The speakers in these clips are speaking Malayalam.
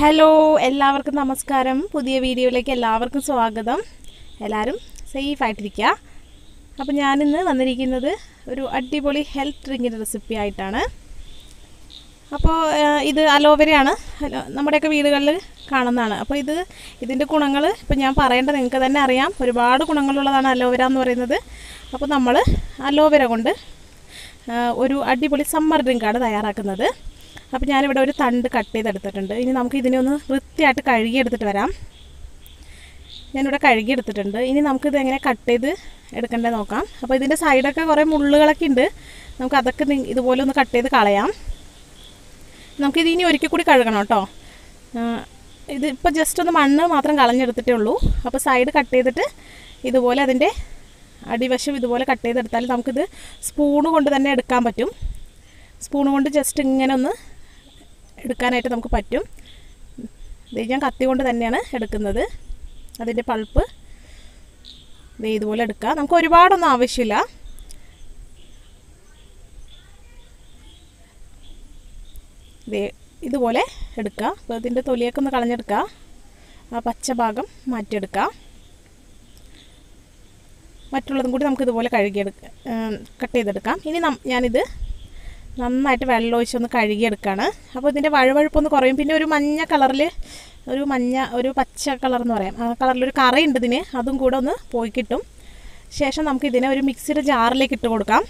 ഹലോ എല്ലാവർക്കും നമസ്കാരം. പുതിയ വീഡിയോയിലേക്ക് എല്ലാവർക്കും സ്വാഗതം. എല്ലാവരും സേഫായിട്ടിരിക്കുക. അപ്പം അപ്പോൾ ഞാനിന്ന് വന്നിരിക്കുന്നത് ഒരു അടിപൊളി ഹെൽത്ത് ഡ്രിങ്കിന്റെ റെസിപ്പി ആയിട്ടാണ്. അപ്പോൾ ഇത് അലോവേരയാണ് നമ്മുടെയൊക്കെ വീടുകളിൽ കാണുന്നതാണ്. അപ്പോൾ ഇത് ഇതിന്റെ ഗുണങ്ങൾ ഇപ്പോൾ ഞാൻ പറയേണ്ടത് നിങ്ങൾക്ക് തന്നെ അറിയാം. ഒരുപാട് ഗുണങ്ങളുള്ളതാണ് അലോവേര എന്ന് പറയുന്നത്. അപ്പോൾ നമ്മൾ അലോവേര കൊണ്ട് ഒരു അടിപൊളി സമ്മർ ഡ്രിങ്കാണ് തയ്യാറാക്കുന്നത്. അപ്പോൾ ഞാനിവിടെ ഒരു തണ്ട് കട്ട് ചെയ്തെടുത്തിട്ടുണ്ട്. ഇനി നമുക്ക് ഇതിനെ ഒന്ന് വൃത്തിയായിട്ട് കഴുകിയെടുത്തിട്ട് വരാം. ഞാനിവിടെ കഴുകിയെടുത്തിട്ടുണ്ട്. ഇനി നമുക്കിത് എങ്ങനെ കട്ട് ചെയ്ത് എടുക്കേണ്ടത് നോക്കാം. അപ്പോൾ ഇതിന്റെ സൈഡൊക്കെ കുറേ മുള്ളുകളൊക്കെ ഉണ്ട്. നമുക്ക് അതൊക്കെ ഇതുപോലെ ഒന്ന് കട്ട് ചെയ്ത് കളയാം. നമുക്കിത് ഇനി ഒരിക്കൽ കൂടി കഴുകണം കേട്ടോ. ഇത് ഇപ്പോൾ ജസ്റ്റ് ഒന്ന് മണ്ണ് മാത്രം കളഞ്ഞെടുത്തിട്ടേ ഉള്ളൂ. അപ്പോൾ സൈഡ് കട്ട് ചെയ്തിട്ട് ഇതുപോലെ അതിന്റെ അടിവശം ഇതുപോലെ കട്ട് ചെയ്തെടുത്താൽ നമുക്കിത് സ്പൂണ് കൊണ്ട് തന്നെ എടുക്കാൻ പറ്റും. സ്പൂൺ കൊണ്ട് ജസ്റ്റ് ഇങ്ങനെ ഒന്ന് എടുക്കാനായിട്ട് നമുക്ക് പറ്റും. ഇത് ഞാൻ കത്തി കൊണ്ട് തന്നെയാണ് എടുക്കുന്നത്. അതിന്റെ പൾപ്പ് ഇത് ഇതുപോലെ എടുക്കുക നമുക്ക് ഒരുപാടൊന്നും ആവശ്യമില്ല. ഇതുപോലെ എടുക്കുക അപ്പോൾ ഇതിന്റെ തൊലിയൊക്കെ ഒന്ന് കളഞ്ഞെടുക്കുക ആ പച്ച ഭാഗം മാറ്റിയെടുക്കുക മറ്റുള്ളതും കൂടി നമുക്ക് ഇതുപോലെ കഴുകിയെടുക്ക കട്ട് ചെയ്തെടുക്കാം. ഇനി ഞാനിത് നന്നായിട്ട് വെള്ളം ഒഴിച്ചൊന്ന് കഴുകിയെടുക്കുകയാണ് അപ്പോൾ ഇതിന്റെ വഴുവഴുപ്പൊന്ന് കുറയും. പിന്നെ ഒരു മഞ്ഞ കളറിൽ ഒരു മഞ്ഞ ഒരു പച്ച കളർ എന്ന് പറയാം. ആ കളറിലൊരു കറയുണ്ട് ഇതിന്. അതും കൂടെ ഒന്ന് പോയി കിട്ടും. ശേഷം നമുക്ക് ഇതിനെ ഒരു മിക്സിയുടെ ജാറിലേക്ക് ഇട്ട് കൊടുക്കാം.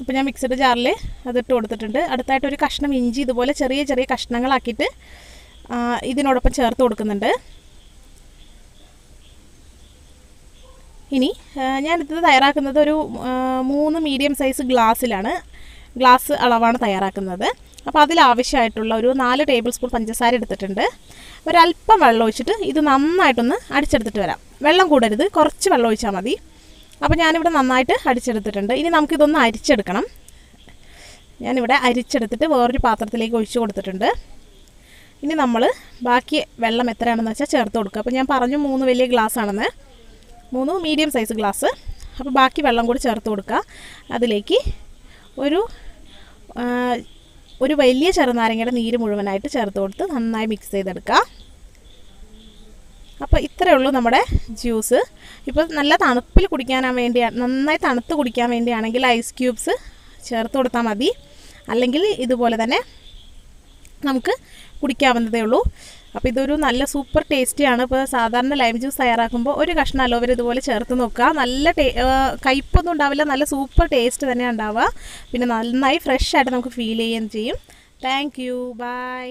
അപ്പോൾ ഞാൻ മിക്സിയുടെ ജാറിൽ അതിട്ട് കൊടുത്തിട്ടുണ്ട്. അടുത്തായിട്ട് ഒരു കഷ്ണം ഇഞ്ചി ഇതുപോലെ ചെറിയ ചെറിയ കഷ്ണങ്ങളാക്കിയിട്ട് ഇതിനോടൊപ്പം ചേർത്ത് കൊടുക്കുന്നുണ്ട്. ഇനി ഞാനിത് തയ്യാറാക്കുന്നത് ഒരു മൂന്ന് മീഡിയം സൈസ് ഗ്ലാസ്സിലാണ് ഗ്ലാസ് അളവാണ് തയ്യാറാക്കുന്നത്. അപ്പോൾ അതിലാവശ്യമായിട്ടുള്ള ഒരു നാല് ടേബിൾ സ്പൂൺ പഞ്ചസാര എടുത്തിട്ടുണ്ട്. ഒരല്പം വെള്ളം ഒഴിച്ചിട്ട് ഇത് നന്നായിട്ടൊന്ന് അടിച്ചെടുത്തിട്ട് വരാം. വെള്ളം കൂടരുത് കുറച്ച് വെള്ളം ഒഴിച്ചാൽ മതി. അപ്പോൾ ഞാനിവിടെ നന്നായിട്ട് അടിച്ചെടുത്തിട്ടുണ്ട്. ഇനി നമുക്കിതൊന്ന് അരിച്ചെടുക്കണം. ഞാനിവിടെ അരിച്ചെടുത്തിട്ട് വേറൊരു പാത്രത്തിലേക്ക് ഒഴിച്ചു കൊടുത്തിട്ടുണ്ട്. ഇനി നമ്മൾ ബാക്കി വെള്ളം എത്രയാണെന്ന് വെച്ചാൽ ചേർത്ത് കൊടുക്കുക. അപ്പോൾ ഞാൻ പറഞ്ഞു മൂന്ന് വലിയ ഗ്ലാസ് ആണെന്ന്. മൂന്ന് മീഡിയം സൈസ് ഗ്ലാസ് അപ്പോൾ ബാക്കി വെള്ളം കൂടി ചേർത്ത് കൊടുക്കുക. അതിലേക്ക് ഒരു ഒരു വലിയ ചെറുനാരങ്ങയുടെ നീര് മുഴുവനായിട്ട് ചേർത്ത് കൊടുത്ത് നന്നായി മിക്സ് ചെയ്തെടുക്കുക. അപ്പോൾ ഇത്രയേ ഉള്ളൂ നമ്മുടെ ജ്യൂസ് ഇപ്പോൾ നല്ല തണുപ്പിൽ കുടിക്കാൻ വേണ്ടിയാണ് നന്നായി തണുത്ത് കുടിക്കാൻ വേണ്ടിയാണെങ്കിൽ ഐസ് ക്യൂബ്സ് ചേർത്ത് കൊടുത്താൽ മതി. അല്ലെങ്കിൽ ഇതുപോലെ തന്നെ നമുക്ക് കുടിക്കാവുന്നതേ ഉള്ളൂ. അപ്പോൾ ഇതൊരു നല്ല സൂപ്പർ ടേസ്റ്റിയാണ് ഇപ്പോൾ സാധാരണ ലൈം ജ്യൂസ് തയ്യാറാക്കുമ്പോൾ ഒരു കഷ്ണം അലോവേര ഇതുപോലെ ചേർത്ത് നോക്കുക. നല്ല ടേ കയ്പൊന്നും ഉണ്ടാവില്ല. നല്ല സൂപ്പർ ടേസ്റ്റ് തന്നെയാണ് ഉണ്ടാവുക. പിന്നെ നന്നായി ഫ്രഷ് ആയിട്ട് നമുക്ക് ഫീൽ ചെയ്യുകയും ചെയ്യും. Thank you by